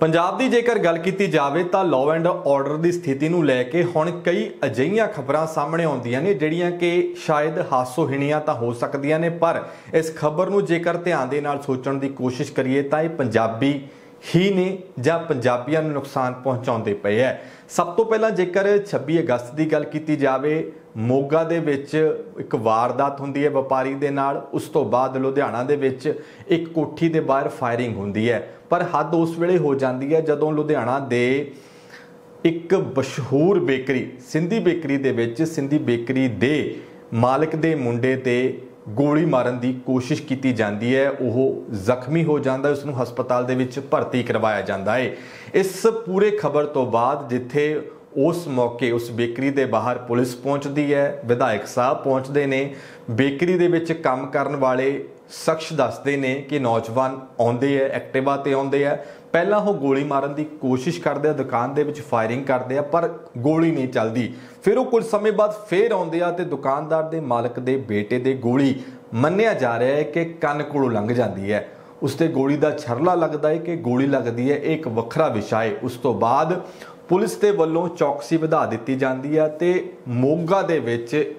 ਪੰਜਾਬ ਦੀ ਜੇਕਰ ਗੱਲ ਕੀਤੀ ਜਾਵੇ ਤਾਂ ਲਾਅ ਐਂਡ ਆਰਡਰ ਦੀ ਸਥਿਤੀ ਨੂੰ ਲੈ ਕੇ ਹੁਣ ਕਈ ਅਜਿਹੀਆਂ ਖਬਰਾਂ ਸਾਹਮਣੇ ਆਉਂਦੀਆਂ ਨੇ, ਜਿਹੜੀਆਂ ਕਿ ਸ਼ਾਇਦ ਹਾਸੋਹੀਣੀਆਂ ਤਾਂ ਹੋ ਸਕਦੀਆਂ ਨੇ, ਪਰ ਇਸ ਖਬਰ ਨੂੰ ਜੇਕਰ ਧਿਆਨ ਦੇ ਨਾਲ ਸੋਚਣ ਦੀ ਕੋਸ਼ਿਸ਼ ਕਰੀਏ ਤਾਂ ਇਹ ਪੰਜਾਬੀ ਹੀ ਨੇ ਜਾਂ ਪੰਜਾਬੀਆਂ ਨੂੰ ਨੁਕਸਾਨ ਪਹੁੰਚਾਉਂਦੇ ਪਏ ਹੈ। ਸਭ ਤੋਂ ਪਹਿਲਾਂ ਜੇਕਰ 26 ਅਗਸਤ ਦੀ ਗੱਲ ਕੀਤੀ ਜਾਵੇ, ਮੋਗਾ ਦੇ ਵਿੱਚ ਇੱਕ ਵਾਰਦਾਤ ਹੁੰਦੀ ਹੈ ਵਪਾਰੀ ਦੇ ਨਾਲ। ਉਸ ਤੋਂ ਬਾਅਦ ਲੁਧਿਆਣਾ ਦੇ ਵਿੱਚ ਇੱਕ ਕੋਠੀ ਦੇ ਬਾਹਰ ਫਾਇਰਿੰਗ ਹੁੰਦੀ ਹੈ। ਪਰ ਹੱਦ ਉਸ ਵੇਲੇ ਹੋ ਜਾਂਦੀ ਹੈ ਜਦੋਂ ਲੁਧਿਆਣਾ ਦੇ ਇੱਕ ਮਸ਼ਹੂਰ ਬੇਕਰੀ, ਸਿੰਧੀ ਬੇਕਰੀ ਦੇ ਵਿੱਚ, ਸਿੰਧੀ ਬੇਕਰੀ ਦੇ ਮਾਲਕ ਦੇ ਮੁੰਡੇ ਤੇ ਗੋਲੀ ਮਾਰਨ ਦੀ ਕੋਸ਼ਿਸ਼ ਕੀਤੀ ਜਾਂਦੀ ਹੈ, ਉਹ ਜ਼ਖਮੀ ਹੋ ਜਾਂਦਾ ਹੈ ਉਸ ਨੂੰ ਹਸਪਤਾਲ ਦੇ ਵਿੱਚ ਭਰਤੀ ਕਰਵਾਇਆ ਜਾਂਦਾ ਹੈ। ਇਸ ਪੂਰੇ ਖਬਰ ਤੋਂ ਬਾਅਦ ਜਿੱਥੇ ਉਸ ਮੌਕੇ ਉਸ ਬੇਕਰੀ ਦੇ ਬਾਹਰ ਪੁਲਿਸ ਪਹੁੰਚਦੀ ਹੈ, ਵਿਧਾਇਕ ਸਾਹਿਬ ਪਹੁੰਚਦੇ ਨੇ, ਬੇਕਰੀ ਦੇ ਵਿੱਚ ਕੰਮ ਕਰਨ ਵਾਲੇ ਸ਼ਖਸ ਦੱਸਦੇ ਨੇ ਕਿ ਨੌਜਵਾਨ ਆਉਂਦੇ ਆ ਐਕਟਿਵਾ ਤੇ ਆਉਂਦੇ ਆ ਪਹਿਲਾਂ ਉਹ ਗੋਲੀ ਮਾਰਨ ਦੀ ਕੋਸ਼ਿਸ਼ ਕਰਦੇ ਆ, ਦੁਕਾਨ ਦੇ ਵਿੱਚ ਫਾਇਰਿੰਗ ਕਰਦੇ ਆ, ਪਰ ਗੋਲੀ ਨਹੀਂ ਚੱਲਦੀ। ਫਿਰ ਉਹ ਕੁਝ ਸਮੇਂ ਬਾਅਦ ਫੇਰ ਆਉਂਦੇ ਆ ਤੇ ਦੁਕਾਨਦਾਰ ਦੇ ਮਾਲਕ ਦੇ ਬੇਟੇ ਦੇ ਗੋਲੀ ਮੰਨਿਆ ਜਾ ਰਿਹਾ ਹੈ ਕਿ ਕੰਨ ਕੋਲੋਂ ਲੰਘ ਜਾਂਦੀ ਹੈ। ਉਸ ਤੇ ਗੋਲੀ ਦਾ ਛਰਲਾ ਲੱਗਦਾ ਹੈ ਕਿ ਗੋਲੀ ਲੱਗਦੀ ਹੈ, ਇਹ ਇੱਕ ਵੱਖਰਾ ਵਿਸ਼ਾ ਹੈ। ਉਸ ਤੋਂ ਬਾਅਦ ਪੁਲਿਸ ਦੇ ਵੱਲੋਂ ਚੌਕਸੀ ਵਧਾ ਦਿੱਤੀ ਜਾਂਦੀ ਹੈ ਤੇ ਮੋਗਾ ਦੇ ਵਿੱਚ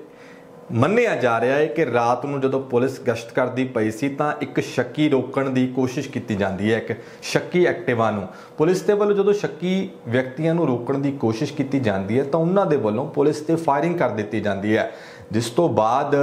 ਮੰਨਿਆ ਜਾ ਰਿਹਾ ਹੈ ਕਿ ਰਾਤ ਨੂੰ ਜਦੋਂ ਪੁਲਿਸ ਗਸ਼ਤ ਕਰਦੀ ਪਈ ਸੀ ਤਾਂ ਇੱਕ ਸ਼ੱਕੀ ਰੋਕਣ ਦੀ ਕੋਸ਼ਿਸ਼ ਕੀਤੀ ਜਾਂਦੀ ਹੈ, ਇੱਕ ਸ਼ੱਕੀ ਐਕਟਿਵਾ ਨੂੰ। ਪੁਲਿਸ ਦੇ ਵੱਲੋਂ ਜਦੋਂ ਸ਼ੱਕੀ ਵਿਅਕਤੀਆਂ ਨੂੰ ਰੋਕਣ ਦੀ ਕੋਸ਼ਿਸ਼ ਕੀਤੀ ਜਾਂਦੀ ਹੈ ਤਾਂ ਉਹਨਾਂ ਦੇ ਵੱਲੋਂ ਪੁਲਿਸ ਤੇ ਫਾਇਰਿੰਗ ਕਰ ਦਿੱਤੀ ਜਾਂਦੀ ਹੈ। ਜਿਸ ਤੋਂ ਬਾਅਦ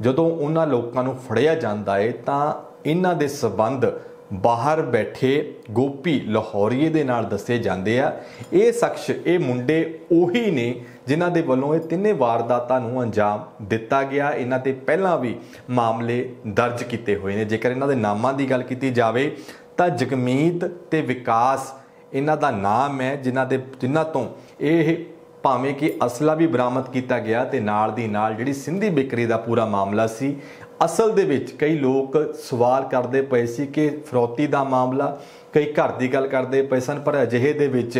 ਜਦੋਂ ਉਹਨਾਂ ਲੋਕਾਂ ਨੂੰ ਫੜਿਆ ਜਾਂਦਾ ਹੈ ਤਾਂ ਇਹਨਾਂ ਦੇ ਸਬੰਧ ਬਾਹਰ ਬੈਠੇ ਗੋਪੀ ਲਾਹੌਰੀਏ ਦੇ ਨਾਲ ਦੱਸੇ ਜਾਂਦੇ ਆ। ਇਹ ਸ਼ਖਸ, ਇਹ ਮੁੰਡੇ ਉਹੀ ਨੇ ਜਿਨ੍ਹਾਂ ਦੇ ਵੱਲੋਂ ਇਹ ਤਿੰਨੇ ਵਾਰਦਾਤਾਂ ਨੂੰ ਅੰਜਾਮ ਦਿੱਤਾ ਗਿਆ। ਇਹਨਾਂ ਤੇ ਪਹਿਲਾਂ ਵੀ ਮਾਮਲੇ ਦਰਜ ਕੀਤੇ ਹੋਏ ਨੇ। ਜੇਕਰ ਇਹਨਾਂ ਦੇ ਨਾਮਾਂ ਦੀ ਗੱਲ ਕੀਤੀ ਜਾਵੇ, ਤਾਂ ਜਗਮੀਤ ਤੇ ਵਿਕਾਸ ਇਹਨਾਂ ਦਾ ਨਾਮ ਹੈ, ਜਿਨ੍ਹਾਂ ਦੇ, ਜਿਨ੍ਹਾਂ ਤੋਂ ਇਹ ਭਾਵੇਂ ਕਿ ਅਸਲਾ ਵੀ ਬਰਾਮਦ ਕੀਤਾ ਗਿਆ ਤੇ ਨਾਲ ਦੀ ਨਾਲ ਜਿਹੜੀ ਸਿੰਧੀ ਬਿਕਰੀ ਦਾ ਪੂਰਾ ਮਾਮਲਾ ਸੀ ਅਸਲ ਦੇ ਵਿੱਚ ਕਈ ਲੋਕ ਸਵਾਲ ਕਰਦੇ ਪਏ ਸੀ ਕਿ ਫਰੋਤੀ ਦਾ ਮਾਮਲਾ ਕਈ ਘਰ ਦੀ ਗੱਲ ਕਰਦੇ ਪਏ ਸਨ ਪਰ ਅਜਿਹੇ ਦੇ ਵਿੱਚ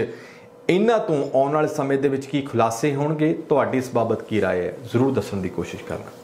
ਇਹਨਾਂ ਤੋਂ ਆਉਣ ਵਾਲੇ ਸਮੇਂ ਦੇ ਵਿੱਚ ਕੀ ਖੁਲਾਸੇ ਹੋਣਗੇ ਤੁਹਾਡੀ ਇਸ ਬਾਬਤ ਕੀ رائے ਹੈ ਜ਼ਰੂਰ ਦੱਸਣ ਦੀ ਕੋਸ਼ਿਸ਼ ਕਰਨਾ